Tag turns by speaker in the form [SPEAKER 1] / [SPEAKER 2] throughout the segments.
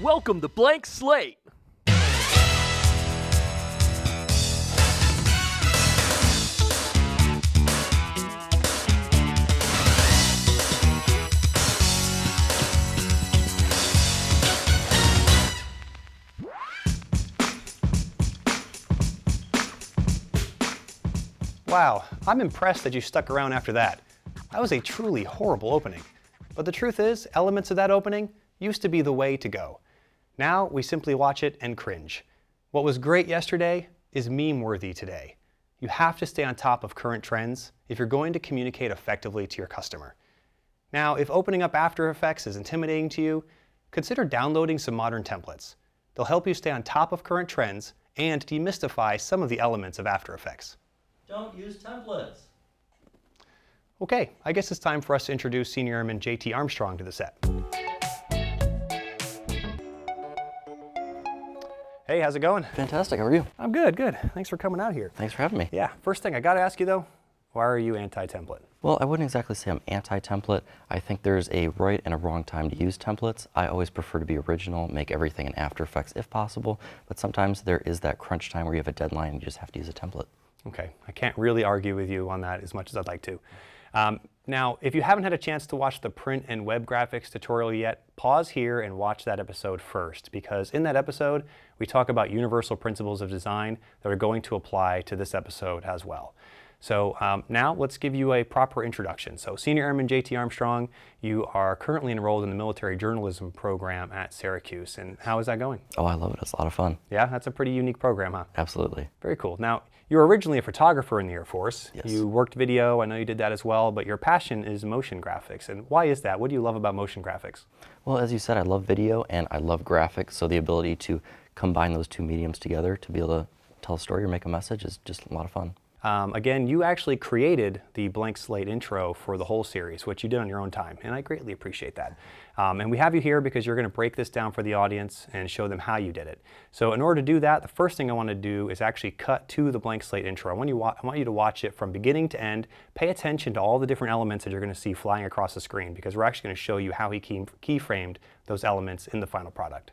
[SPEAKER 1] Welcome to Blank Slate.
[SPEAKER 2] Wow, I'm impressed that you stuck around after that. That was a truly horrible opening. But the truth is, elements of that opening used to be the way to go. Now we simply watch it and cringe. What was great yesterday is meme worthy today. You have to stay on top of current trends if you're going to communicate effectively to your customer. Now, if opening up After Effects is intimidating to you, consider downloading some modern templates. They'll help you stay on top of current trends and demystify some of the elements of After Effects.
[SPEAKER 3] Don't use templates.
[SPEAKER 2] Okay, I guess it's time for us to introduce Senior Airman JT Armstrong to the set. Hey, how's it going?
[SPEAKER 4] Fantastic. How are you?
[SPEAKER 2] I'm good, good. Thanks for coming out here.
[SPEAKER 4] Thanks for having me.
[SPEAKER 2] Yeah, first thing I gotta ask you though, why are you anti-template?
[SPEAKER 4] Well, I wouldn't exactly say I'm anti-template. I think there's a right and a wrong time to use templates. I always prefer to be original, make everything in After Effects if possible, but sometimes there is that crunch time where you have a deadline and you just have to use a template.
[SPEAKER 2] Okay, I can't really argue with you on that as much as I'd like to. Um, now, if you haven't had a chance to watch the print and web graphics tutorial yet, pause here and watch that episode first, because in that episode, we talk about universal principles of design that are going to apply to this episode as well. So um, now let's give you a proper introduction. So Senior Airman JT Armstrong, you are currently enrolled in the military journalism program at Syracuse. And how is that going?
[SPEAKER 4] Oh, I love it. It's a lot of fun.
[SPEAKER 2] Yeah, that's a pretty unique program, huh?
[SPEAKER 4] Absolutely.
[SPEAKER 2] Very cool. Now, you were originally a photographer in the Air Force.
[SPEAKER 4] Yes.
[SPEAKER 2] You worked video, I know you did that as well, but your passion is motion graphics. And why is that? What do you love about motion graphics?
[SPEAKER 4] Well, as you said, I love video and I love graphics, so the ability to combine those two mediums together to be able to tell a story or make a message is just a lot of fun.
[SPEAKER 2] Um, again, you actually created the blank slate intro for the whole series, which you did on your own time, and I greatly appreciate that. Um, and we have you here because you're going to break this down for the audience and show them how you did it. So in order to do that, the first thing I want to do is actually cut to the blank slate intro. I want you, I want you to watch it from beginning to end. Pay attention to all the different elements that you're going to see flying across the screen because we're actually going to show you how he key, keyframed those elements in the final product.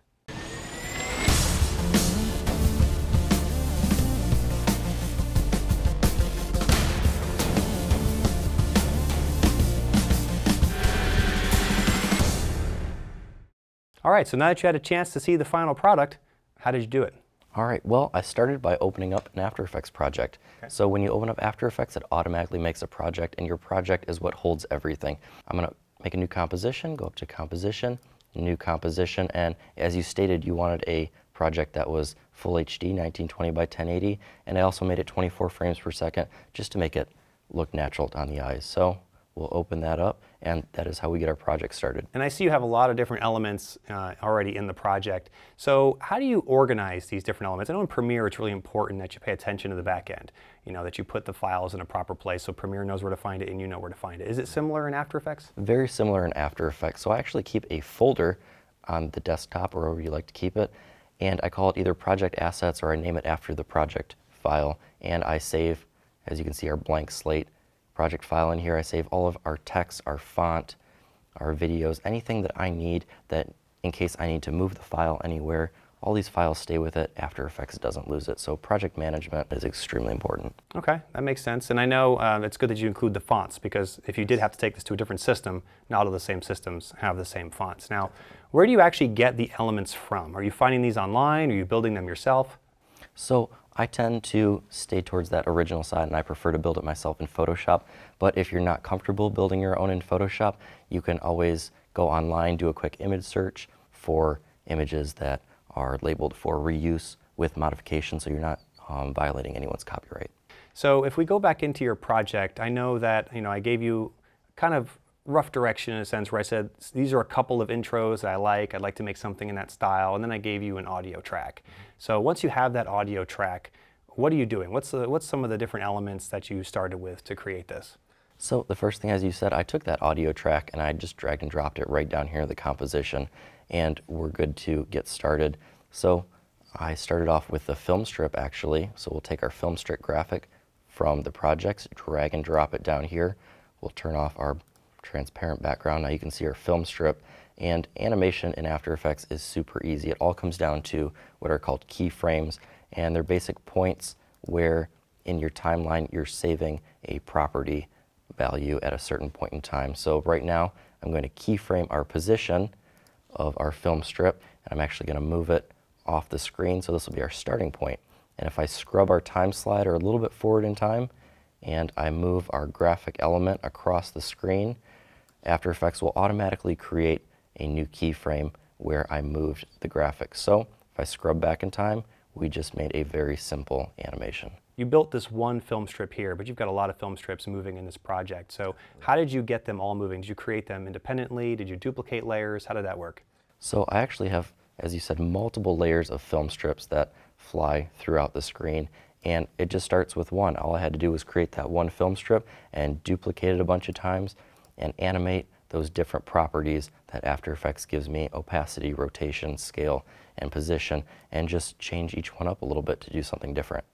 [SPEAKER 2] All right, so now that you had a chance to see the final product, how did you do it?
[SPEAKER 4] All right, well, I started by opening up an After Effects project. Okay. So when you open up After Effects, it automatically makes a project, and your project is what holds everything. I'm going to make a new composition, go up to Composition, New Composition, and as you stated, you wanted a project that was full HD, 1920 by 1080, and I also made it 24 frames per second just to make it look natural on the eyes. So We'll open that up, and that is how we get our project started.
[SPEAKER 2] And I see you have a lot of different elements uh, already in the project. So how do you organize these different elements? I know in Premiere it's really important that you pay attention to the back end, you know, that you put the files in a proper place so Premiere knows where to find it and you know where to find it. Is it similar in After Effects?
[SPEAKER 4] Very similar in After Effects. So I actually keep a folder on the desktop or wherever you like to keep it, and I call it either Project Assets or I name it after the project file, and I save, as you can see, our blank slate project file in here. I save all of our text, our font, our videos, anything that I need that in case I need to move the file anywhere, all these files stay with it. After Effects doesn't lose it. So project management is extremely important.
[SPEAKER 2] Okay, that makes sense. And I know uh, it's good that you include the fonts because if you did have to take this to a different system, not all the same systems have the same fonts. Now, where do you actually get the elements from? Are you finding these online? Are you building them yourself?
[SPEAKER 4] So I tend to stay towards that original side and I prefer to build it myself in Photoshop. But if you're not comfortable building your own in Photoshop, you can always go online, do a quick image search for images that are labeled for reuse with modification so you're not um, violating anyone's copyright.
[SPEAKER 2] So if we go back into your project, I know that you know I gave you kind of rough direction in a sense where I said, these are a couple of intros that I like. I'd like to make something in that style. And then I gave you an audio track. So once you have that audio track, what are you doing? What's, the, what's some of the different elements that you started with to create this?
[SPEAKER 4] So the first thing, as you said, I took that audio track and I just dragged and dropped it right down here in the composition. And we're good to get started. So I started off with the film strip actually. So we'll take our film strip graphic from the projects, drag and drop it down here. We'll turn off our transparent background. Now you can see our film strip And animation in After Effects is super easy. It all comes down to what are called keyframes, and they're basic points where in your timeline you're saving a property value at a certain point in time. So right now I'm going to keyframe our position of our film strip, and I'm actually going to move it off the screen, so this will be our starting point. And if I scrub our time slider a little bit forward in time, and I move our graphic element across the screen, After Effects will automatically create a new keyframe where I moved the graphics. So if I scrub back in time, we just made a very simple animation.
[SPEAKER 2] You built this one film strip here, but you've got a lot of film strips moving in this project. So how did you get them all moving? Did you create them independently? Did you duplicate layers? How did that work?
[SPEAKER 4] So I actually have, as you said, multiple layers of film strips that fly throughout the screen. And it just starts with one. All I had to do was create that one film strip and duplicate it a bunch of times and animate those different properties that After Effects gives me, opacity, rotation, scale, and position, and just change each one up a little bit to do something different.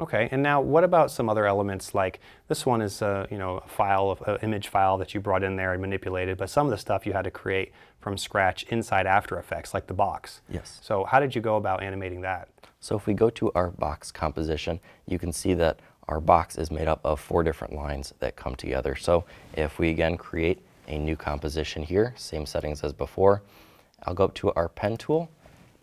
[SPEAKER 2] Okay, and now what about some other elements like this one is a, you know, a file, an image file that you brought in there and manipulated, but some of the stuff you had to create from scratch inside After Effects, like the box.
[SPEAKER 4] Yes.
[SPEAKER 2] So how did you go about animating that?
[SPEAKER 4] So if we go to our box composition, you can see that our box is made up of four different lines that come together. So if we again create a new composition here, same settings as before, I'll go up to our pen tool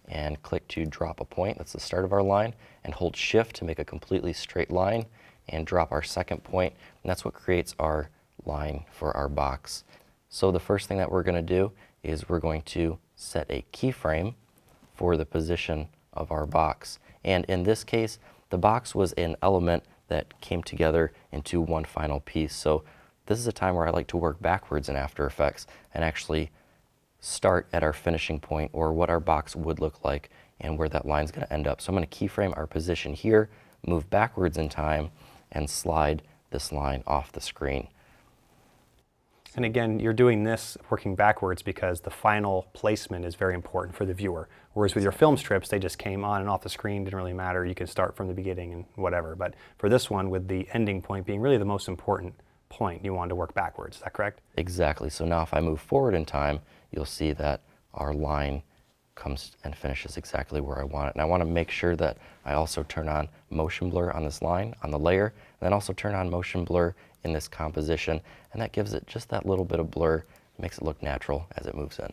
[SPEAKER 4] and click to drop a point. That's the start of our line and hold shift to make a completely straight line and drop our second point. And that's what creates our line for our box. So the first thing that we're going to do is we're going to set a keyframe for the position of our box. And in this case, the box was an element that came together into one final piece. So this is a time where I like to work backwards in After Effects and actually start at our finishing point or what our box would look like and where that line is going to end up. So I'm going to keyframe our position here, move backwards in time, and slide this line off the screen.
[SPEAKER 2] And again, you're doing this working backwards because the final placement is very important for the viewer. Whereas with your film strips, they just came on and off the screen, didn't really matter. You can start from the beginning and whatever. But for this one, with the ending point being really the most important point, you wanted to work backwards. Is that correct?
[SPEAKER 4] Exactly. So now if I move forward in time, you'll see that our line comes and finishes exactly where I want it. And I want to make sure that I also turn on motion blur on this line, on the layer, and then also turn on motion blur in this composition. And that gives it just that little bit of blur, makes it look natural as it moves in.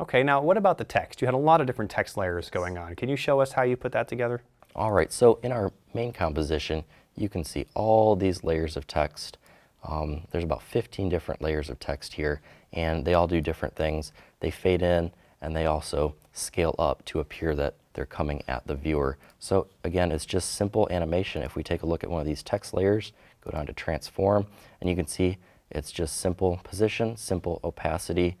[SPEAKER 2] Okay, now what about the text? You had a lot of different text layers going on. Can you show us how you put that together?
[SPEAKER 4] All right, so in our main composition, you can see all these layers of text. Um, there's about 15 different layers of text here, and they all do different things. They fade in, and they also scale up to appear that they're coming at the viewer. So again, it's just simple animation. If we take a look at one of these text layers, go down to transform, and you can see it's just simple position, simple opacity,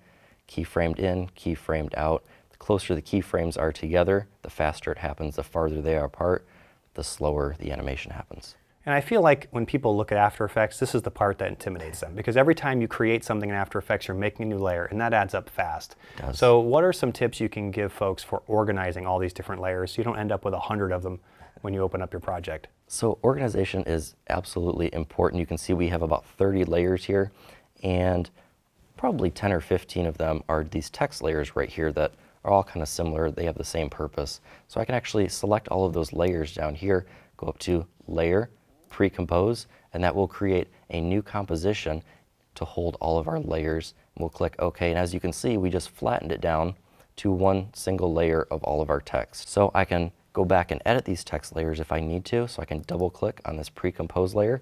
[SPEAKER 4] keyframed in, keyframed out. The closer the keyframes are together, the faster it happens. The farther they are apart, the slower the animation happens.
[SPEAKER 2] And I feel like when people look at After Effects, this is the part that intimidates them because every time you create something in After Effects, you're making a new layer, and that adds up fast. So, what are some tips you can give folks for organizing all these different layers so you don't end up with a hundred of them when you open up your project?
[SPEAKER 4] So organization is absolutely important. You can see we have about 30 layers here, and probably 10 or 15 of them are these text layers right here that are all kind of similar. They have the same purpose. So I can actually select all of those layers down here, go up to Layer, Pre-Compose, and that will create a new composition to hold all of our layers. We'll click OK, and as you can see, we just flattened it down to one single layer of all of our text. So I can go back and edit these text layers if I need to. So I can double click on this pre-compose layer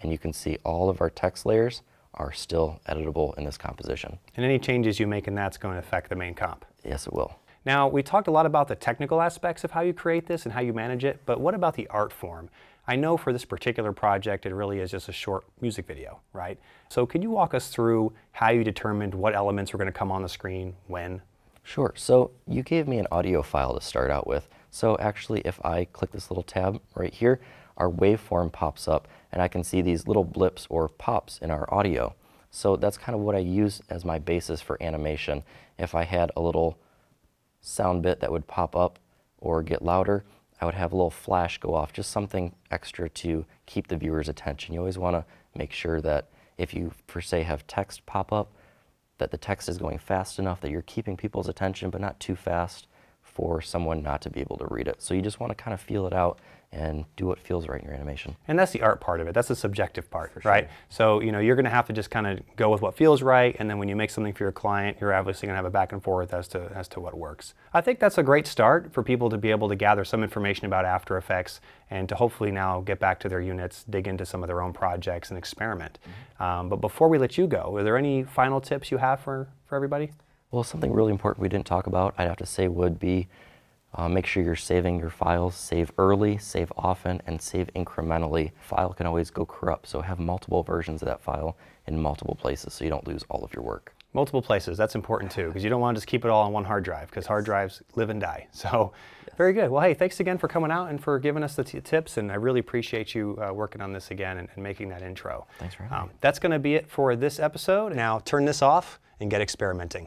[SPEAKER 4] and you can see all of our text layers are still editable in this composition.
[SPEAKER 2] And any changes you make in that's going to affect the main comp.
[SPEAKER 4] Yes, it will.
[SPEAKER 2] Now, we talked a lot about the technical aspects of how you create this and how you manage it, but what about the art form? I know for this particular project, it really is just a short music video, right? So could you walk us through how you determined what elements were going to come on the screen, when?
[SPEAKER 4] Sure. So you gave me an audio file to start out with. So actually, if I click this little tab right here, our waveform pops up and I can see these little blips or pops in our audio. So that's kind of what I use as my basis for animation. If I had a little sound bit that would pop up or get louder, I would have a little flash go off, just something extra to keep the viewer's attention. You always want to make sure that if you, per se, have text pop up, that the text is going fast enough that you're keeping people's attention, but not too fast for someone not to be able to read it. So you just want to kind of feel it out and do what feels right in your animation.
[SPEAKER 2] And that's the art part of it. That's the subjective part, right? So, you know, you're going to have to just kind of go with what feels right, and then when you make something for your client, you're obviously going to have a back and forth as to as to what works. I think that's a great start for people to be able to gather some information about After Effects and to hopefully now get back to their units, dig into some of their own projects, and experiment. Um, but before we let you go, are there any final tips you have for for everybody?
[SPEAKER 4] Well, something really important we didn't talk about, I'd have to say, would be uh, make sure you're saving your files. Save early, save often, and save incrementally. File can always go corrupt, so have multiple versions of that file in multiple places so you don't lose all of your work.
[SPEAKER 2] Multiple places, that's important too, because you don't want to just keep it all on one hard drive, because hard drives live and die. So, very good. Well, hey, thanks again for coming out and for giving us the t- tips, and I really appreciate you uh, working on this again and, and making that intro.
[SPEAKER 4] Thanks for having me.
[SPEAKER 2] That's going to be it for this episode. Now, turn this off and get experimenting.